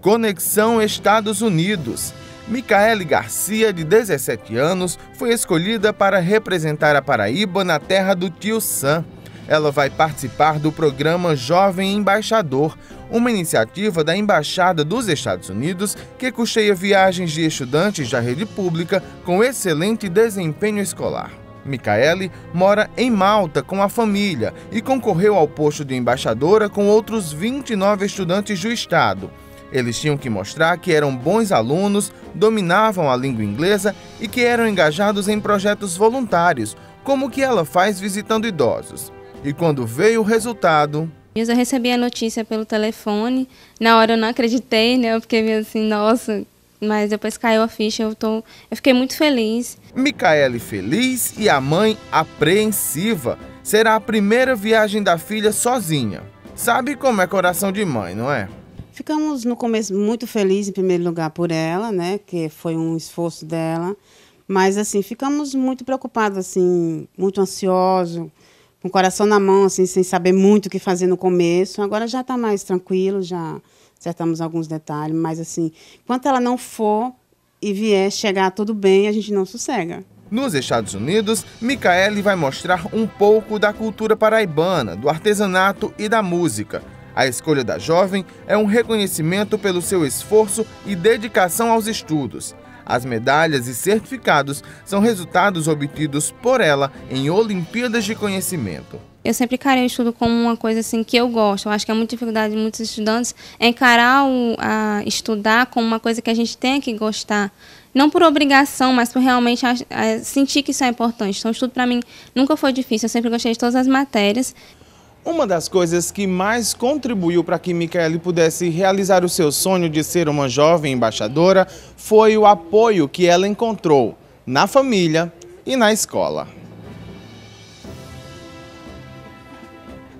Conexão Estados Unidos. Micaele Garcia, de 17 anos, foi escolhida para representar a Paraíba na terra do tio Sam. Ela vai participar do programa Jovem Embaixador, uma iniciativa da Embaixada dos Estados Unidos que custeia viagens de estudantes da rede pública com excelente desempenho escolar. Micaele mora em Malta com a família e concorreu ao posto de embaixadora com outros 29 estudantes do estado. Eles tinham que mostrar que eram bons alunos, dominavam a língua inglesa e que eram engajados em projetos voluntários, como o que ela faz visitando idosos. E quando veio o resultado. Eu recebi a notícia pelo telefone. Na hora eu não acreditei, né? Eu fiquei assim, nossa, mas depois caiu a ficha, eu, tô, eu fiquei muito feliz. Micaele feliz e a mãe apreensiva. Será a primeira viagem da filha sozinha. Sabe como é coração de mãe, não é? Ficamos no começo muito felizes, em primeiro lugar, por ela, né? Que foi um esforço dela. Mas, assim, ficamos muito preocupados, assim, muito ansiosos, com o coração na mão, assim, sem saber muito o que fazer no começo. Agora já está mais tranquilo, já acertamos alguns detalhes. Mas, assim, enquanto ela não for e vier chegar tudo bem, a gente não sossega. Nos Estados Unidos, Micaele vai mostrar um pouco da cultura paraibana, do artesanato e da música. A escolha da jovem é um reconhecimento pelo seu esforço e dedicação aos estudos. As medalhas e certificados são resultados obtidos por ela em Olimpíadas de Conhecimento. Eu sempre encarei o estudo como uma coisa assim que eu gosto. Eu acho que é muita dificuldade de muitos estudantes é encarar o, a estudar como uma coisa que a gente tem que gostar. Não por obrigação, mas por realmente a sentir que isso é importante. Então, o estudo para mim nunca foi difícil. Eu sempre gostei de todas as matérias. Uma das coisas que mais contribuiu para que Micaele pudesse realizar o seu sonho de ser uma jovem embaixadora foi o apoio que ela encontrou na família e na escola.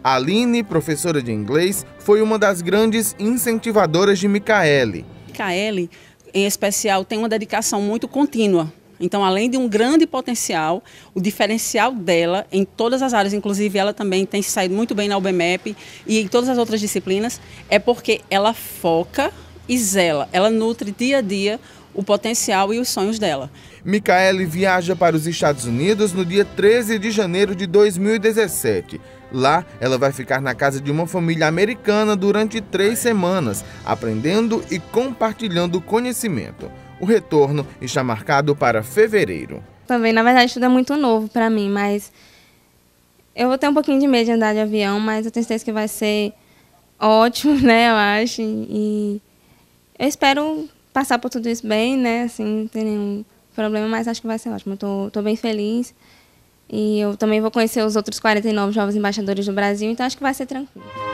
Aline, professora de inglês, foi uma das grandes incentivadoras de Micaele. Micaele, em especial, tem uma dedicação muito contínua então, além de um grande potencial, o diferencial dela em todas as áreas, inclusive ela também tem saído muito bem na UBMEP e em todas as outras disciplinas, é porque ela foca e zela, ela nutre dia a dia o potencial e os sonhos dela. Micaele viaja para os Estados Unidos no dia 13 de janeiro de 2017. Lá, ela vai ficar na casa de uma família americana durante três semanas, aprendendo e compartilhando conhecimento. O retorno está marcado para fevereiro. Também, na verdade, tudo é muito novo para mim, mas eu vou ter um pouquinho de medo de andar de avião, mas eu tenho certeza que vai ser ótimo, né, eu acho. E eu espero passar por tudo isso bem, né, assim, não ter nenhum problema, mas acho que vai ser ótimo. Eu tô bem feliz. E eu também vou conhecer os outros 49 jovens embaixadores do Brasil, então acho que vai ser tranquilo.